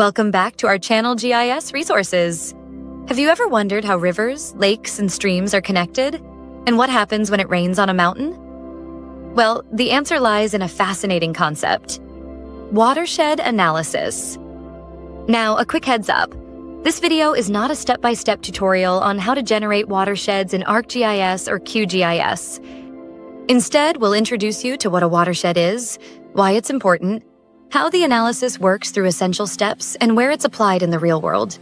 Welcome back to our channel GIS Resources. Have you ever wondered how rivers, lakes, and streams are connected? And what happens when it rains on a mountain? Well, the answer lies in a fascinating concept watershed analysis. Now, a quick heads up. This video is not a step by step tutorial on how to generate watersheds in ArcGIS or QGIS. Instead, we'll introduce you to what a watershed is, why it's important, how the analysis works through essential steps, and where it's applied in the real world.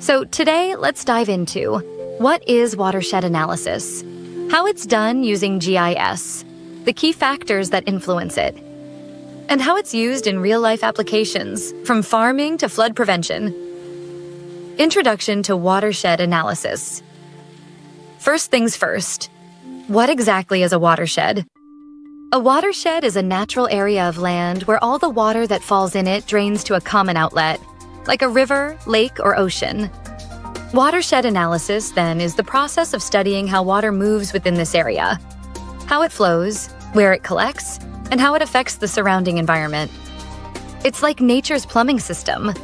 So, today, let's dive into what is watershed analysis, how it's done using GIS, the key factors that influence it, and how it's used in real life applications, from farming to flood prevention. Introduction to Watershed Analysis. First things first, what exactly is a watershed? A watershed is a natural area of land where all the water that falls in it drains to a common outlet, like a river, lake, or ocean. Watershed analysis, then, is the process of studying how water moves within this area, how it flows, where it collects, and how it affects the surrounding environment. It's like nature's plumbing system,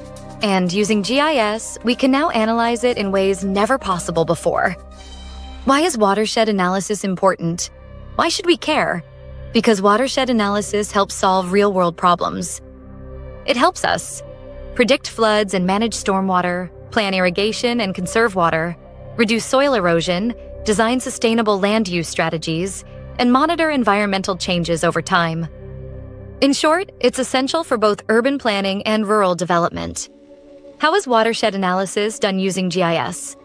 and using GIS, we can now analyze it in ways never possible before. Why is watershed analysis important? Why should we care? Because watershed analysis helps solve real world problems. It helps us predict floods and manage stormwater, plan irrigation and conserve water, reduce soil erosion, design sustainable land use strategies, and monitor environmental changes over time. In short, it's essential for both urban planning and rural development. How is watershed analysis done using GIS?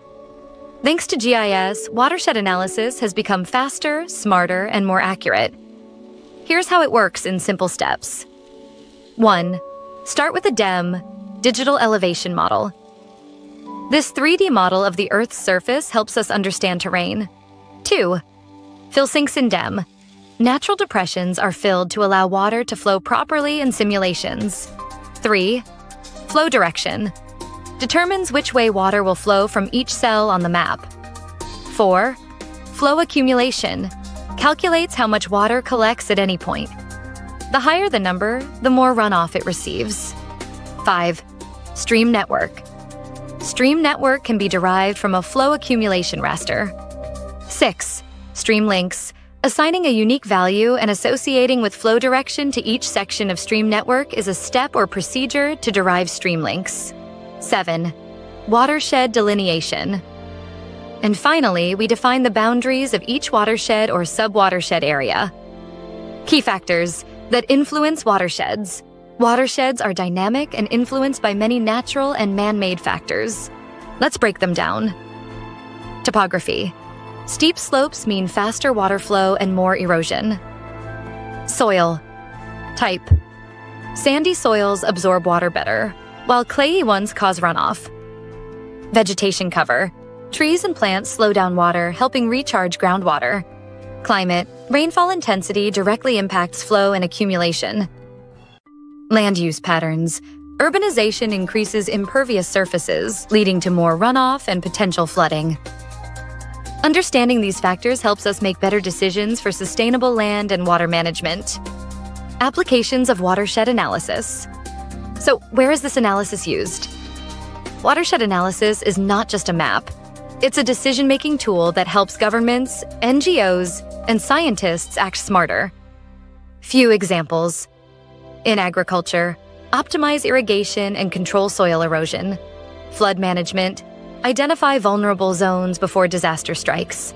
Thanks to GIS, watershed analysis has become faster, smarter, and more accurate. Here's how it works in simple steps. 1. Start with a DEM, Digital Elevation Model. This 3D model of the Earth's surface helps us understand terrain. 2. Fill sinks in DEM. Natural depressions are filled to allow water to flow properly in simulations. 3. Flow direction determines which way water will flow from each cell on the map. 4. Flow accumulation calculates how much water collects at any point. The higher the number, the more runoff it receives. 5. Stream network. Stream network can be derived from a flow accumulation raster. 6. Stream links, assigning a unique value and associating with flow direction to each section of stream network is a step or procedure to derive stream links. 7. Watershed delineation. And finally, we define the boundaries of each watershed or subwatershed area. Key factors that influence watersheds. Watersheds are dynamic and influenced by many natural and man made factors. Let's break them down. Topography Steep slopes mean faster water flow and more erosion. Soil Type Sandy soils absorb water better, while clayey ones cause runoff. Vegetation cover. Trees and plants slow down water, helping recharge groundwater. Climate. Rainfall intensity directly impacts flow and accumulation. Land use patterns. Urbanization increases impervious surfaces, leading to more runoff and potential flooding. Understanding these factors helps us make better decisions for sustainable land and water management. Applications of watershed analysis. So, where is this analysis used? Watershed analysis is not just a map. It's a decision making tool that helps governments, NGOs, and scientists act smarter. Few examples. In agriculture, optimize irrigation and control soil erosion. Flood management, identify vulnerable zones before disaster strikes.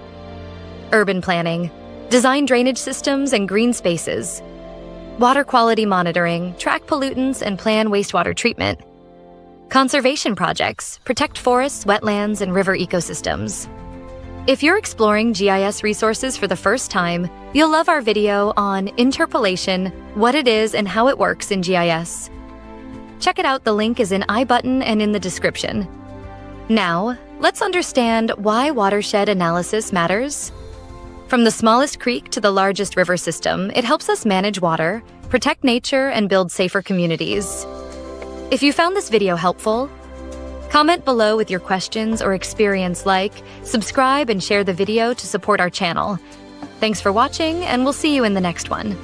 Urban planning, design drainage systems and green spaces, water quality monitoring, track pollutants, and plan wastewater treatment. Conservation projects protect forests, wetlands, and river ecosystems. If you're exploring GIS resources for the first time, you'll love our video on interpolation, what it is, and how it works in GIS. Check it out, the link is in I button and in the description. Now, let's understand why watershed analysis matters. From the smallest creek to the largest river system, it helps us manage water, protect nature, and build safer communities. If you found this video helpful, comment below with your questions or experience like, subscribe and share the video to support our channel. Thanks for watching, and we'll see you in the next one.